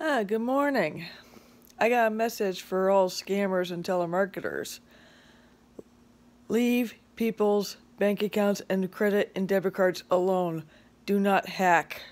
Ah, good morning. I got a message for all scammers and telemarketers. Leave people's bank accounts and credit and debit cards alone. Do not hack.